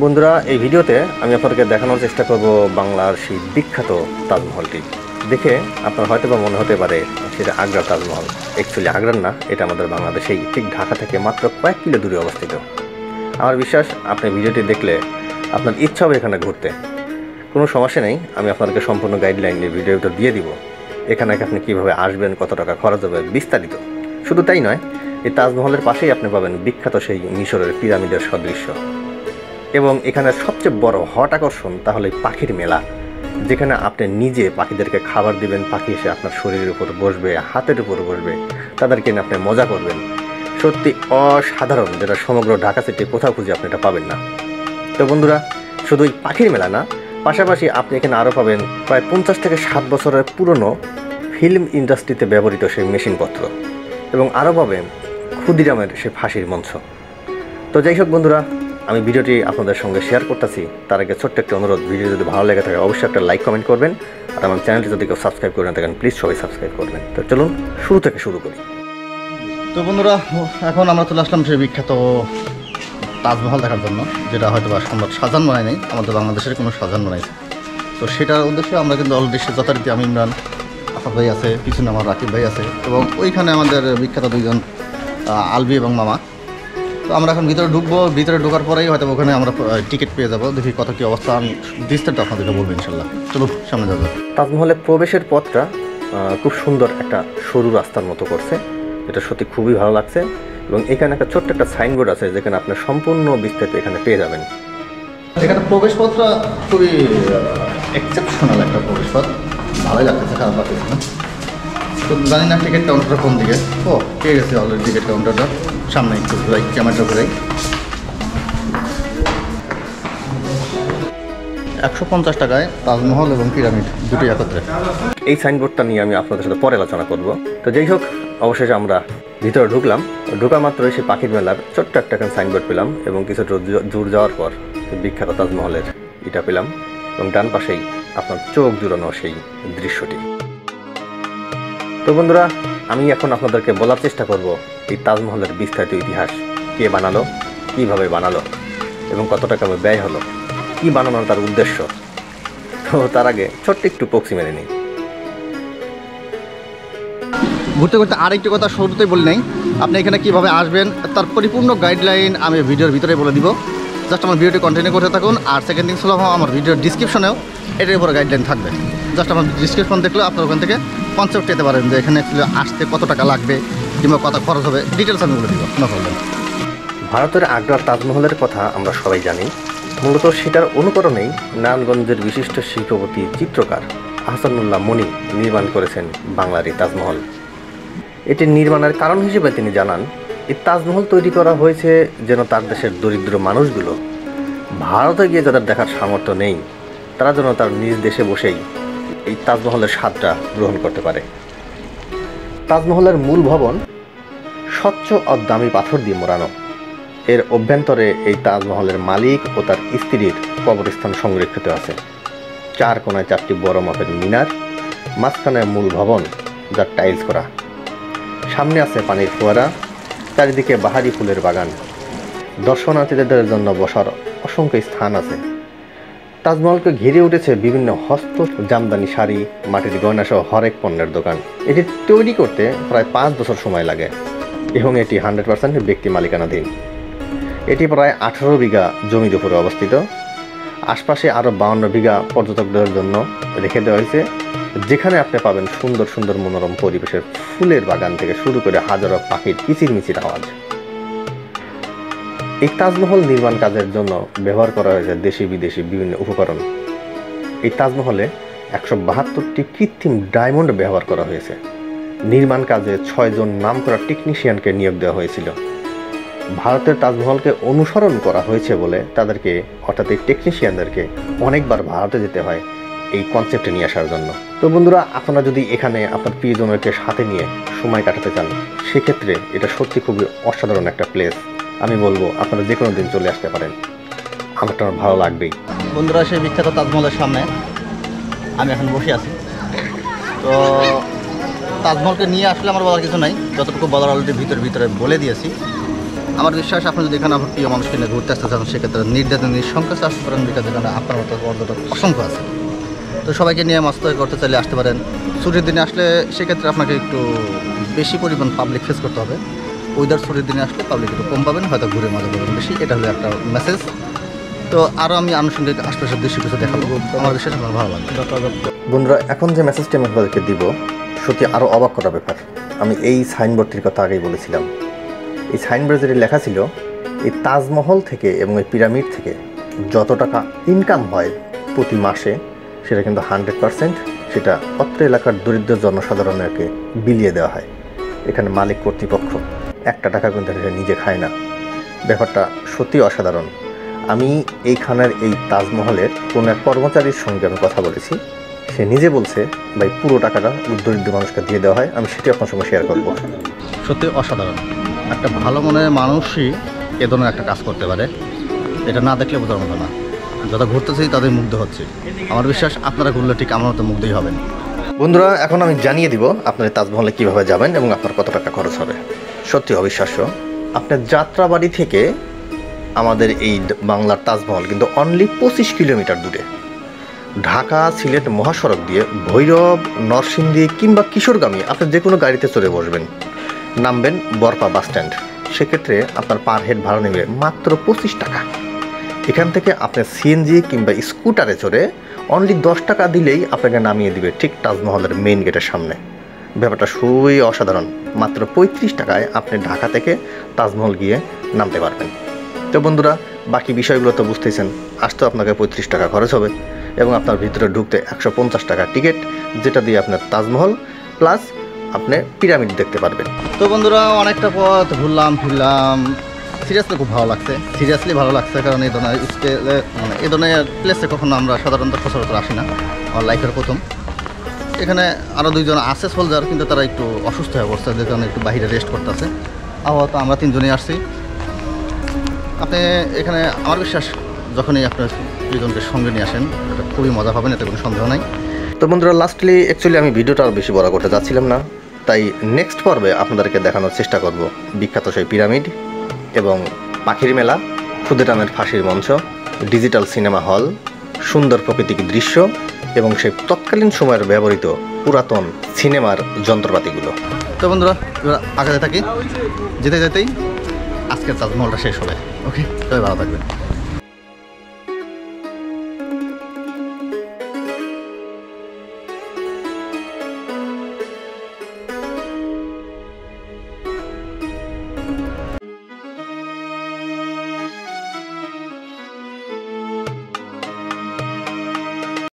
বন্ধুরা, এই ভিডিওতে আমি আপনাদেরকে দেখানোর চেষ্টা করব বাংলার সেই বিখ্যাত তাজমহলটি। দেখে আপনার হয়তো বা মনে হতে পারে, সেটা আগ্রা তাজমহল। অ্যাকচুয়ালি আগ্রার না, এটা আমাদের বাংলাদেশেই, ঠিক ঢাকা থেকে মাত্র কয়েক কিলো দূরে অবস্থিত। আমার বিশ্বাস, আপনি ভিডিওটি দেখলে আপনার ইচ্ছা হবে এখানে ঘুরতে। কোনো সমস্যা নেই, আমি আপনাদেরকে সম্পূর্ণ গাইডলাইন এই ভিডিওটা দিয়ে দিব। এখানে আপনি কীভাবে আসবেন, কত টাকা খরচ হবে, বিস্তারিত। শুধু তাই নয়, এই তাজমহলের পাশেই আপনি পাবেন বিখ্যাত সেই মিশরের পিরামিডের সদৃশ্য। এবং এখানে সবচেয়ে বড় হট আকর্ষণ তাহলে পাখির মেলা, যেখানে আপনি নিজে পাখিদেরকে খাবার দিবেন, পাখি এসে আপনার শরীরের উপর বসবে, হাতের উপর বসবে, তাদেরকে নিয়ে আপনি মজা করবেন। সত্যি অসাধারণ যেটা সমগ্র ঢাকা সিটি কোথাও খুঁজে আপনি এটা পাবেন না। তো বন্ধুরা, শুধু এই পাখির মেলা না, পাশাপাশি আপনি এখানে আরও পাবেন প্রায় পঞ্চাশ থেকে ষাট বছরের পুরনো ফিল্ম ইন্ডাস্ট্রিতে ব্যবহৃত সেই মেশিনপত্র এবং আরও পাবেন ক্ষুদিরামের সে ফাঁসির মঞ্চ। তো যাই হোক বন্ধুরা আমি ভিডিওটি আপনাদের সঙ্গে শেয়ার করতেছি, তার আগে ছোট্ট একটা অনুরোধ ভিডিও যদি ভালো লেগে থাকে, অবশ্যই একটা লাইক, কমেন্ট করবেন, আর আমার চ্যানেলটি যদি কেউ সাবস্ক্রাইব করে না থাকেন, প্লিজ সবাই সাবস্ক্রাইব করবেন তো চলুন, শুরু থেকে শুরু করি। তো বন্ধুরা, এখন আমরা চলে আসলাম সেই বিখ্যাত তাজমহল দেখার জন্য, যেটা হয়তো বা সম্রাট শাহজাহান বানায় নাই, আমাদের বাংলাদেশের কোনো শাহজাহান বানাইছে তো সেটার উদ্দেশ্যে আমরা কিন্তু অলরেডি যথারীতি আমি ইমরান আসাদ ভাই আছে, পিছনে আমার রাকিব ভাই আছে, এবং ওইখানে আমাদের বিখ্যাত দুইজন আলবি এবং মামা। তো আমরা এখন ভিতরে ঢুকবো ভিতরে ঢোকার পরেই হয়তো ওখানে আমরা টিকিট পেয়ে যাব। দেখি কত কী অবস্থা আমি বিস্তারিত আপনাদেরকে বলব ইনশাল্লাহ। চলো সামনে যাব তাজমহলে প্রবেশের পথটা খুব সুন্দর একটা সরু রাস্তার মতো করছে। এটা সত্যি খুবই ভালো লাগছে। এবং এখানে একটা ছোট্ট একটা সাইনবোর্ড আছে যেখানে আপনি সম্পূর্ণ বিস্তারিত এখানে পেয়ে যাবেন। এখানে প্রবেশপথটা খুবই এক্সেপশনাল একটা প্রবেশপথ। ভালোই লাগতেছে খারাপ লাগতেছে না। জানি না টিকিট কাউন্টারটা কোন দিকে। ও, পেয়ে গেছে অলরেডি টিকিট কাউন্টারটা সামনে একটু ঘুরাই ক্যামেরাটা ঘুরাই। একশো পঞ্চাশ টাকায় তাজমহল এবং পিরামিড দুটোই একত্রে। এই সাইনবোর্ডটা নিয়ে আমি আপনাদের সাথে পরে আলোচনা করব। তো যাই হোক, অবশেষে আমরা ভিতরে ঢুকলাম। ঢোকা মাত্র সেই পাখির মেলার ছোট্ট একটা সাইনবোর্ড পেলাম এবং কিছু দূর যাওয়ার পর বিখ্যাত তাজমহলের এটা পেলাম। এবং ডান পাশেই আপনার চোখ জুড়ানো সেই দৃশ্যটি। তো বন্ধুরা, আমি এখন আপনাদেরকে বলার চেষ্টা করব এই তাজমহলের বিস্তারিত ইতিহাস। কে বানালো? কীভাবে বানালো? এবং কত টাকা ব্যয় হলো? কি বানানোর তার উদ্দেশ্য? তো তার আগে ছোট্ট একটু পক্সি মেরে নিই। ঘুরতে ঘুরতে আরেকটি কথা শুরুতেই বলি নাই। আপনি এখানে কীভাবে আসবেন, তার পরিপূর্ণ গাইডলাইন আমি ভিডিওর ভিতরে বলে দিব। জাস্ট আমার ভিডিওটি কন্টিনিউ করতে থাকুন, আর সেকেন্ড থিংস হলো আমার ভিডিওর ডিসক্রিপশনেও এটার উপরে গাইডলাইন থাকবে। জাস্ট আমার ডিসক্রিপশন দেখলে আপনার ওখান থেকে কনসেপ্ট পেতে পারেন যে এখানে আসতে কত টাকা লাগবে কিংবা কত খরচ হবে। ডিটেলস আমি বলে দিব নো প্রবলেম ভারতের আগ্রার তাজমহলের কথা আমরা সবাই জানি। মূলত সেটার অনুকরণেই নারায়ণগঞ্জের বিশিষ্ট শিল্পপতি, চিত্রকার আহসানুল্লাহ মনি নির্মাণ করেছেন বাংলার এই তাজমহল। এটি নির্মাণের কারণ হিসেবে তিনি জানান এই তাজমহল তৈরি করা হয়েছে যেন তার দেশের দরিদ্র মানুষগুলো ভারতে গিয়ে যাদের দেখার সামর্থ্য নেই, তারা যেন তার নিজ দেশে বসেই এই তাজমহলের স্বাদটা গ্রহণ করতে পারে। তাজমহলের মূল ভবন স্বচ্ছ ও দামি পাথর দিয়ে মোড়ানো। এর অভ্যন্তরে এই তাজমহলের মালিক ও তার স্ত্রীর কবরস্থান সংরক্ষিত আছে। চার কোনায় চারটি বড় মাপের মিনার, মাঝখানে মূল ভবন যার টাইলস করা। সামনে আছে পানির ফোয়ারা চারিদিকে বাহারি ফুলের বাগান। দর্শনার্থীদের জন্য বসার অসংখ্য স্থান আছে। তাজমহলকে ঘিরে উঠেছে বিভিন্ন হস্ত, জামদানি শাড়ি, মাটির গয়না সহ হরেক পণ্যের দোকান। এটি তৈরি করতে প্রায় পাঁচ বছর সময় লাগে এবং এটি হান্ড্রেড পার্সেন্ট ব্যক্তি মালিকানাধীন। এটি প্রায় আঠারো বিঘা জমির উপরে অবস্থিত। আশপাশে আরও বাউন্ন বিঘা পর্যটকদের জন্য রেখে দেওয়া হয়েছে। যেখানে আপনি পাবেন সুন্দর সুন্দর মনোরম পরিবেশের ফুলের বাগান থেকে শুরু করে হাজারো পাখির কিচির মিচির আওয়াজ। এই তাজমহল নির্মাণ কাজের জন্য ব্যবহার করা হয়েছে দেশি বিদেশি বিভিন্ন উপকরণ। এই তাজমহলে একশো বাহাত্তরটি কৃত্রিম ডায়মন্ড ব্যবহার করা হয়েছে। নির্মাণ কাজে ছয়জন নাম করা টেকনিশিয়ানকে নিয়োগ দেওয়া হয়েছিল। ভারতের তাজমহলকে অনুসরণ করা হয়েছে বলে তাদেরকে, অর্থাৎ এই টেকনিশিয়ানদেরকে, অনেকবার ভারতে যেতে হয়। এই কনসেপ্টে নিয়ে আসার জন্য। তো বন্ধুরা, আপনারা যদি এখানে আপনার প্রিয়জনকে সাথে নিয়ে সময় কাটাতে চান, সেক্ষেত্রে এটা সত্যি খুবই অসাধারণ একটা প্লেস আমি বলব, আপনারা যে কোনো দিন চলে আসতে পারেন। আমার তো আমার ভালো লাগবেই। বন্ধুরা, সেই বিখ্যাত তাজমহলের সামনে আমি এখন বসে আছি। তো তাজমহলকে নিয়ে আসলে আমার বলার কিছু নাই। যতটুকু বলার অলরেডি ভিতরে ভিতরে বলে দিয়েছি। আমার বিশ্বাস, আপনি যদি এখানে আপনার প্রিয় মানুষকে নিয়ে ঘুরতে আসতে চান, সেক্ষেত্রে নির্যাতন নিঃসংখ্যা আসতে পারেন বিকাশ এখানে আপনার মতো পর্যটক অসংখ্য আছে। তো সবাইকে নিয়ে মস্ত করতে চাইলে আসতে পারেন। ছুটির দিনে আসলে সেক্ষেত্রে আপনাকে একটু বেশি পরিমাণ পাবলিক ফেস করতে হবে। ওয়েদার ছুটির দিনে আসলে পাবলিক একটু কম পাবেন, হয়তো ঘুরে মজা পাবেন বেশি। এটা হলো একটা মেসেজ তো আরও আমি আনুষঙ্গিক আশপাশের দৃশ্য কিছু দেখাবো। আমার বিশ্বাস আমার ভালো লাগবে বন্ধুরা, এখন যে মেসেজটি আমি আপনাদেরকে দিব, সত্যি আরও অবাক করা ব্যাপার। আমি এই সাইনবোর্ডটির কথা আগেই বলেছিলাম। এই সাইনবোর্ডে যেটি লেখা ছিল, এই তাজমহল থেকে এবং এই পিরামিড থেকে যত টাকা ইনকাম হয় প্রতি মাসে সেটা কিন্তু হান্ড্রেড পারসেন্ট সেটা অত্র এলাকার দরিদ্র জনসাধারণকে বিলিয়ে দেওয়া হয়। এখানে মালিক কর্তৃপক্ষ একটা টাকা কিন্তু এটা নিজে খায় না। ব্যাপারটা সত্যি অসাধারণ। আমি এইখানের এই তাজমহলের কোনো এক কর্মচারীর সঙ্গে আমি কথা বলেছি। সে নিজে বলছে, ভাই, পুরো টাকাটা দরিদ্র মানুষকে দিয়ে দেওয়া হয়, আমি সেটি আপনার সঙ্গে শেয়ার করব। সত্যি অসাধারণ। একটা ভালো মনের মানুষই এ ধরনের একটা কাজ করতে পারে। এটা না দেখলে বোঝার মতো না। যারা ঘুরতেছি তাদের মুগ্ধ হচ্ছে। আমার বিশ্বাস আপনারা ঘুরলে ঠিক আমার মতো মুগ্ধই হবেন। বন্ধুরা, এখন আমি জানিয়ে দিব আপনার তাজমহলে কীভাবে যাবেন এবং আপনার কত টাকা খরচ হবে। সত্যি অবিশ্বাস্য, আপনার যাত্রাবাড়ি থেকে আমাদের এই বাংলার তাজমহল কিন্তু অনলি পঁচিশ কিলোমিটার দূরে। ঢাকা, সিলেট, মহাসড়ক দিয়ে ভৈরব, নরসিংদী কিংবা কিশোরগামী আপনি যে কোনো গাড়িতে চড়ে বসবেন। নামবেন বরপা বাস স্ট্যান্ড সেক্ষেত্রে আপনার পার হেড ভাড়া নেবে মাত্র পঁচিশ টাকা। এখান থেকে আপনি সিএনজি কিংবা স্কুটারে চড়ে অনলি দশ টাকা দিলেই আপনাকে নামিয়ে দিবে ঠিক তাজমহলের মেইন গেটের সামনে। ব্যাপারটা খুবই অসাধারণ। মাত্র পঁয়ত্রিশ টাকায় আপনি ঢাকা থেকে তাজমহল গিয়ে নামতে পারবেন। তো বন্ধুরা, বাকি বিষয়গুলো তো বুঝতেছেন। আসতেও আপনাকে পঁয়ত্রিশ টাকা খরচ হবে এবং আপনার ভিতরে ঢুকতে একশো পঞ্চাশ টাকা টিকিট যেটা দিয়ে আপনার তাজমহল প্লাস আপনি পিরামিড দেখতে পারবেন। তো বন্ধুরা, অনেকটা পথ ঘুরলাম, ফিরলাম। সিরিয়াসলি খুব ভালো লাগছে। সিরিয়াসলি ভালো লাগছে কারণ এই ধরনের স্কেলে মানে এই ধরনের প্লেসে কখনো আমরা সাধারণত সচরাচর আসি না, আমার লাইফের প্রথম। এখানে আরও দুইজন আছে সোলজার কিন্তু তারা একটু অসুস্থ হয়ে পড়ছে, যে কারণে একটু বাইরে রেস্ট করতেছে। আবহাওয়া তো আমরা তিনজনই আসছি। আপনি এখানে, আমার বিশ্বাস, যখনই আপনার দুজনকে সঙ্গে নিয়ে আসেন, এটা খুবই মজা পাবেন, এতে কোনো সন্দেহ নাই। তো বন্ধুরা লাস্টলি অ্যাকচুয়ালি আমি ভিডিওটা আরও বেশি বড় করতে যাচ্ছিলাম না, তাই নেক্সট পর্বে আপনাদেরকে দেখানোর চেষ্টা করব বিখ্যাত সেই পিরামিড এবং পাখির মেলা ক্ষুদিরামের ফাঁসির মঞ্চ, ডিজিটাল সিনেমা হল, সুন্দর প্রকৃতিক দৃশ্য এবং সেই তৎকালীন সময়ের ব্যবহৃত পুরাতন সিনেমার যন্ত্রপাতিগুলো। তো বন্ধুরা, এবার আগাতে থাকি। যেতে যেতেই আজকের তাজমহলটা শেষ হবে। ওকে তবে ভালো থাকবেন।